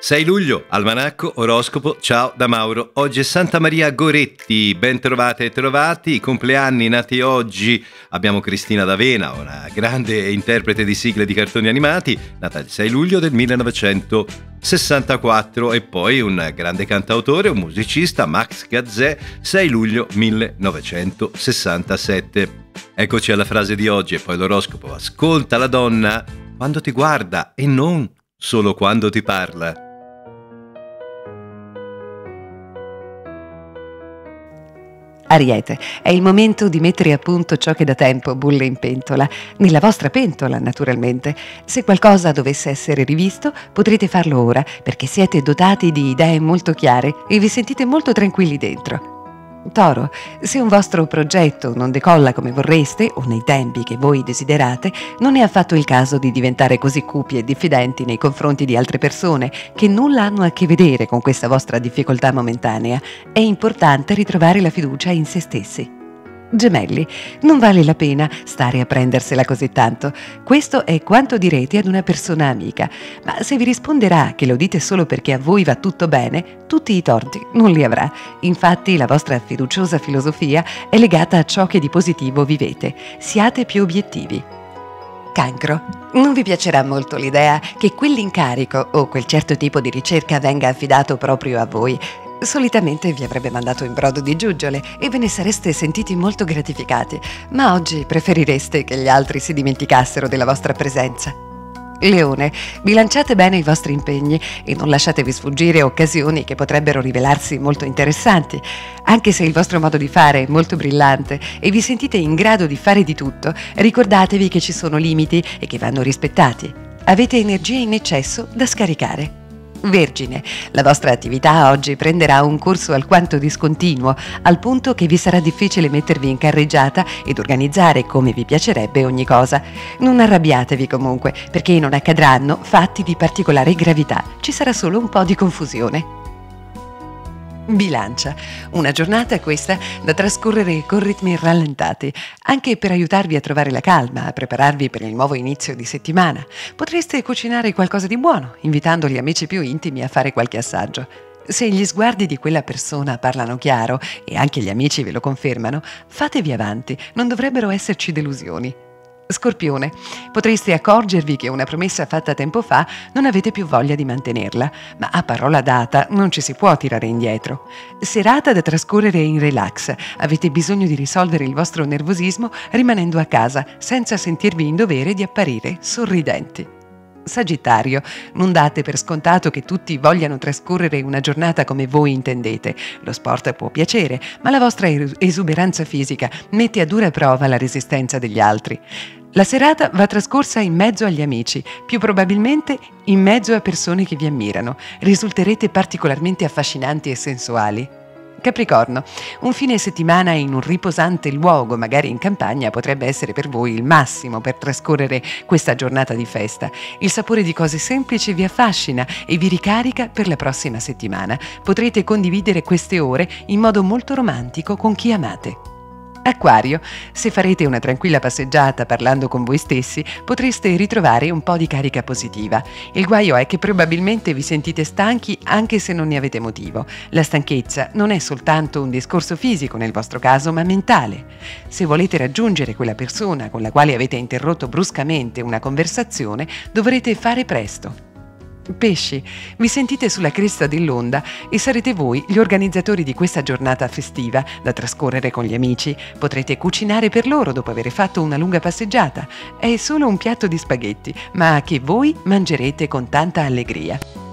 6 luglio, almanacco, oroscopo, ciao da Mauro. Oggi è Santa Maria Goretti, ben trovate e trovati, compleanni nati oggi. Abbiamo Cristina D'Avena, una grande interprete di sigle di cartoni animati, nata il 6 luglio del 1964 e poi un grande cantautore, un musicista, Max Gazzè, 6 luglio 1967. Eccoci alla frase di oggi e poi l'oroscopo. Ascolta la donna quando ti guarda e non solo quando ti parla. Ariete, è il momento di mettere a punto ciò che da tempo bulle in pentola, nella vostra pentola naturalmente. Se qualcosa dovesse essere rivisto, potrete farlo ora, perché siete dotati di idee molto chiare e vi sentite molto tranquilli dentro. Toro, se un vostro progetto non decolla come vorreste o nei tempi che voi desiderate, non è affatto il caso di diventare così cupi e diffidenti nei confronti di altre persone che nulla hanno a che vedere con questa vostra difficoltà momentanea. È importante ritrovare la fiducia in se stessi. Gemelli, non vale la pena stare a prendersela così tanto. Questo è quanto direte ad una persona amica, ma se vi risponderà che lo dite solo perché a voi va tutto bene, tutti i torti non li avrà. Infatti la vostra fiduciosa filosofia è legata a ciò che di positivo vivete. Siate più obiettivi. Cancro. Non vi piacerà molto l'idea che quell'incarico o quel certo tipo di ricerca venga affidato proprio a voi. Solitamente vi avrebbe mandato in brodo di giuggiole e ve ne sareste sentiti molto gratificati, ma oggi preferireste che gli altri si dimenticassero della vostra presenza. Leone, bilanciate bene i vostri impegni e non lasciatevi sfuggire occasioni che potrebbero rivelarsi molto interessanti. Anche se il vostro modo di fare è molto brillante e vi sentite in grado di fare di tutto, ricordatevi che ci sono limiti e che vanno rispettati. Avete energie in eccesso da scaricare. Vergine, la vostra attività oggi prenderà un corso alquanto discontinuo, al punto che vi sarà difficile mettervi in carreggiata ed organizzare come vi piacerebbe ogni cosa. Non arrabbiatevi comunque, perché non accadranno fatti di particolare gravità, ci sarà solo un po' di confusione. Bilancia, una giornata questa da trascorrere con ritmi rallentati, anche per aiutarvi a trovare la calma, a prepararvi per il nuovo inizio di settimana. Potreste cucinare qualcosa di buono, invitando gli amici più intimi a fare qualche assaggio. Se gli sguardi di quella persona parlano chiaro e anche gli amici ve lo confermano, fatevi avanti, non dovrebbero esserci delusioni. Scorpione, potreste accorgervi che una promessa fatta tempo fa non avete più voglia di mantenerla, ma a parola data non ci si può tirare indietro. Serata da trascorrere in relax, avete bisogno di risolvere il vostro nervosismo rimanendo a casa senza sentirvi in dovere di apparire sorridenti. Sagittario, non date per scontato che tutti vogliano trascorrere una giornata come voi intendete. Lo sport può piacere, ma la vostra esuberanza fisica mette a dura prova la resistenza degli altri. La serata va trascorsa in mezzo agli amici, più probabilmente in mezzo a persone che vi ammirano. Risulterete particolarmente affascinanti e sensuali. Capricorno, un fine settimana in un riposante luogo, magari in campagna, potrebbe essere per voi il massimo per trascorrere questa giornata di festa. Il sapore di cose semplici vi affascina e vi ricarica per la prossima settimana. Potrete condividere queste ore in modo molto romantico con chi amate. Acquario, se farete una tranquilla passeggiata parlando con voi stessi, potreste ritrovare un po' di carica positiva. Il guaio è che probabilmente vi sentite stanchi anche se non ne avete motivo. La stanchezza non è soltanto un discorso fisico nel vostro caso, ma mentale. Se volete raggiungere quella persona con la quale avete interrotto bruscamente una conversazione, dovrete fare presto. Pesci, vi sentite sulla cresta dell'onda e sarete voi gli organizzatori di questa giornata festiva da trascorrere con gli amici. Potrete cucinare per loro dopo aver fatto una lunga passeggiata. È solo un piatto di spaghetti, ma che voi mangerete con tanta allegria.